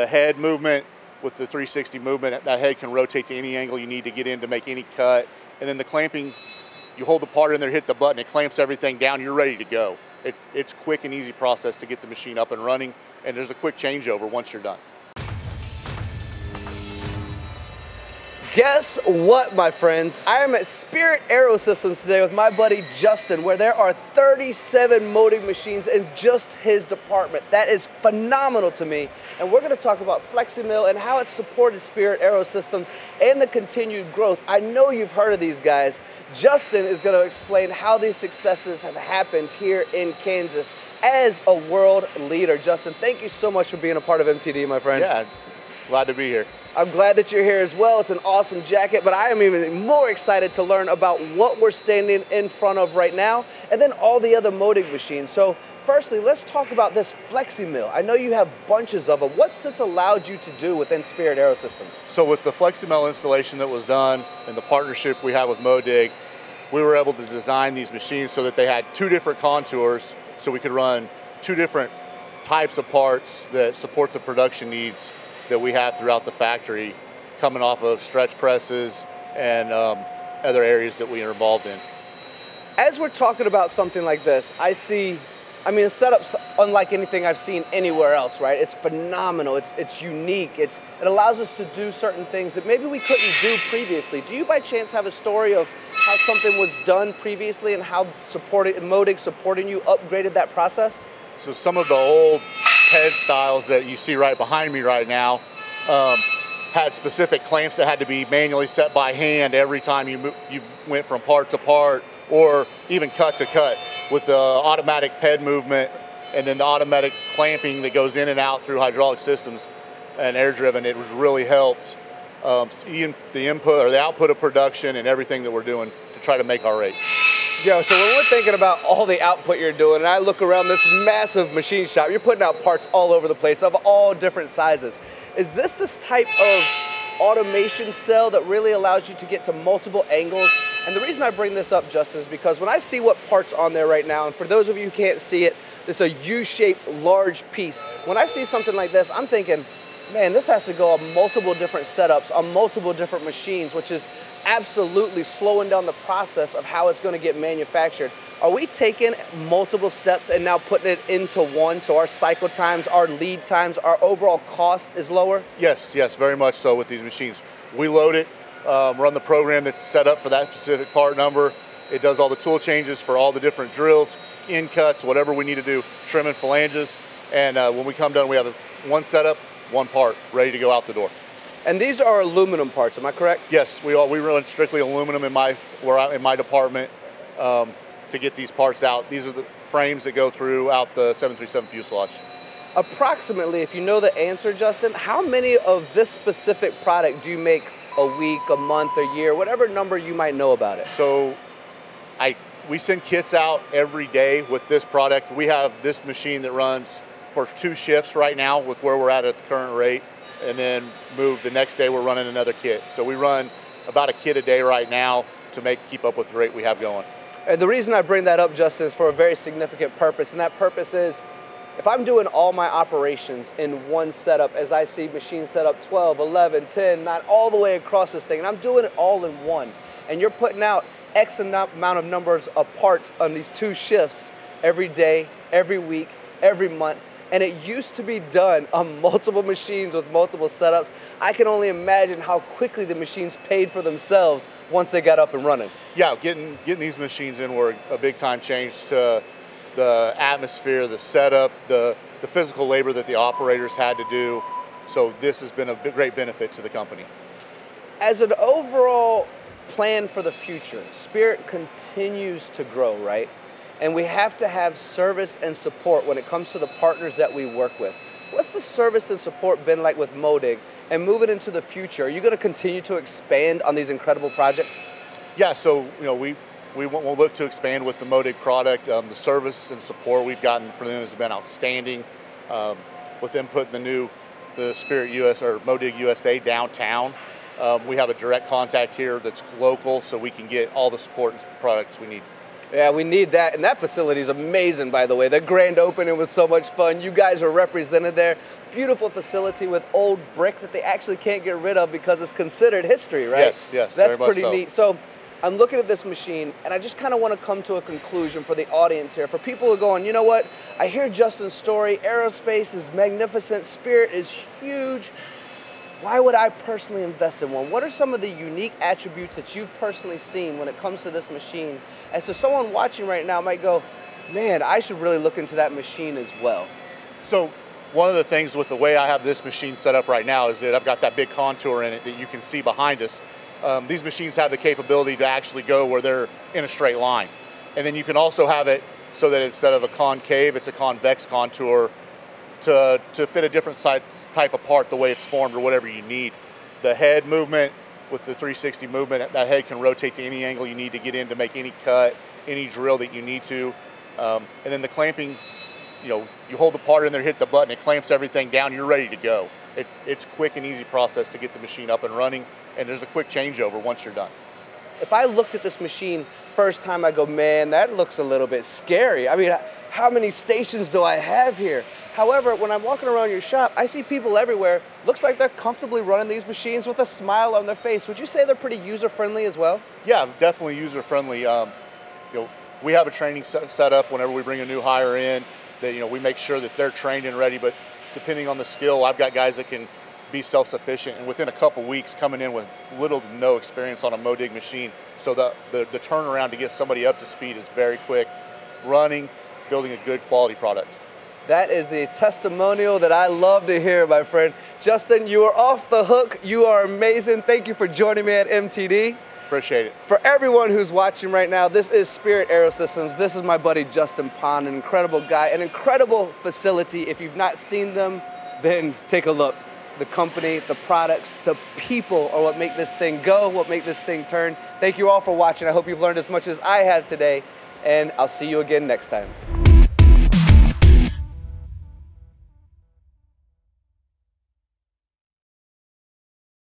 the head movement with the 360 movement, that head can rotate to any angle you need to get in to make any cut. And then the clamping, you hold the part in there, hit the button, it clamps everything down, you're ready to go. It, it's quick and easy process to get the machine up and running, and there's a quick changeover once you're done. Guess what, my friends? I am at Spirit Aerosystems today with my buddy Justin, where there are 37 Modig machines in just his department. That is phenomenal to me. And we're going to talk about FlexiMill and how it's supported Spirit Aerosystems and the continued growth. I know you've heard of these guys. Justin is going to explain how these successes have happened here in Kansas as a world leader. Justin, thank you so much for being a part of MTD, my friend. Yeah, glad to be here. I'm glad that you're here as well. It's an awesome jacket, but I am even more excited to learn about what we're standing in front of right now and then all the other Modig machines. So firstly, let's talk about this Flexi Mill. I know you have bunches of them. What's this allowed you to do within Spirit Aerosystems? So with the Flexi Mill installation that was done and the partnership we have with Modig, we were able to design these machines so that they had two different contours so we could run two different types of parts that support the production needs that we have throughout the factory coming off of stretch presses and um, other areas that we are involved in. As we're talking about something like this, I see, I mean, the setup's unlike anything I've seen anywhere else, right? It's phenomenal, it's, it's unique, it's, it allows us to do certain things that maybe we couldn't do previously. Do you by chance have a story of how something was done previously and how supported, Modig supporting you upgraded that process? So some of the old head styles that you see right behind me right now um, had specific clamps that had to be manually set by hand every time you, you went from part to part or even cut to cut with the automatic PED movement and then the automatic clamping that goes in and out through hydraulic systems and air driven. It was really helped um, the input or the output of production and everything that we're doing to try to make our rate. Yo, so when we're thinking about all the output you're doing, and I look around this massive machine shop, you're putting out parts all over the place of all different sizes. Is this this type of automation cell that really allows you to get to multiple angles? And the reason I bring this up, Justin, is because when I see what parts on there right now, and for those of you who can't see it, it's a U-shaped large piece. When I see something like this, I'm thinking, man, this has to go on multiple different setups, on multiple different machines, which is absolutely slowing down the process of how it's going to get manufactured. Are we taking multiple steps and now putting it into one so our cycle times, our lead times, our overall cost is lower? Yes, yes, very much so with these machines. We load it, um, run the program that's set up for that specific part number. It does all the tool changes for all the different drills, in cuts, whatever we need to do, trimming flanges. And uh, when we come done, we have one setup, one part ready to go out the door. And these are aluminum parts, am I correct? Yes, we all we run strictly aluminum in my where in my department um, to get these parts out. These are the frames that go throughout the 737 fuselage. Approximately, if you know the answer, Justin, how many of this specific product do you make a week, a month, a year, whatever number you might know about it? So, I we send kits out every day with this product. We have this machine that runs for two shifts right now with where we're at at the current rate and then move the next day we're running another kit. So we run about a kit a day right now to make keep up with the rate we have going. And the reason I bring that up, Justin, is for a very significant purpose, and that purpose is if I'm doing all my operations in one setup, as I see machines set up 12, 11, 10, 9, all the way across this thing, and I'm doing it all in one, and you're putting out X amount of numbers of parts on these two shifts every day, every week, every month, and it used to be done on multiple machines with multiple setups. I can only imagine how quickly the machines paid for themselves once they got up and running. Yeah, getting getting these machines in were a big time change to the atmosphere, the setup, the the physical labor that the operators had to do. So this has been a great benefit to the company. As an overall plan for the future, Spirit continues to grow, right? And we have to have service and support when it comes to the partners that we work with. What's the service and support been like with Modig? And moving into the future, are you going to continue to expand on these incredible projects? Yeah, so you know we we will look to expand with the Modig product. Um, the service and support we've gotten from them has been outstanding. Um, with them putting the new the Spirit US or Modig USA downtown, um, we have a direct contact here that's local, so we can get all the support and products we need. Yeah, we need that. And that facility is amazing, by the way. The grand opening was so much fun. You guys are represented there. Beautiful facility with old brick that they actually can't get rid of because it's considered history, right? Yes, yes, That's very much pretty so. neat. So I'm looking at this machine and I just kind of want to come to a conclusion for the audience here. For people who are going, you know what? I hear Justin's story. Aerospace is magnificent. Spirit is huge. Why would I personally invest in one? What are some of the unique attributes that you've personally seen when it comes to this machine? And so someone watching right now might go, man, I should really look into that machine as well. So one of the things with the way I have this machine set up right now is that I've got that big contour in it that you can see behind us. Um, these machines have the capability to actually go where they're in a straight line. And then you can also have it so that instead of a concave, it's a convex contour to, to fit a different size, type of part the way it's formed or whatever you need. The head movement with the 360 movement, that head can rotate to any angle you need to get in to make any cut, any drill that you need to. Um, and then the clamping, you know, you hold the part in there, hit the button, it clamps everything down, you're ready to go. It, it's quick and easy process to get the machine up and running, and there's a quick changeover once you're done. If I looked at this machine first time, I go, man, that looks a little bit scary. I mean, how many stations do I have here? However, when I'm walking around your shop, I see people everywhere. Looks like they're comfortably running these machines with a smile on their face. Would you say they're pretty user friendly as well? Yeah, definitely user friendly. Um, you know, we have a training set, set up whenever we bring a new hire in. That you know, we make sure that they're trained and ready. But depending on the skill, I've got guys that can be self-sufficient and within a couple weeks coming in with little to no experience on a Modig machine. So the, the the turnaround to get somebody up to speed is very quick. Running, building a good quality product. That is the testimonial that I love to hear, my friend. Justin, you are off the hook. You are amazing. Thank you for joining me at MTD. Appreciate it. For everyone who's watching right now, this is Spirit Aerosystems. This is my buddy Justin Pond, an incredible guy, an incredible facility. If you've not seen them, then take a look. The company, the products, the people are what make this thing go, what make this thing turn. Thank you all for watching. I hope you've learned as much as I have today, and I'll see you again next time.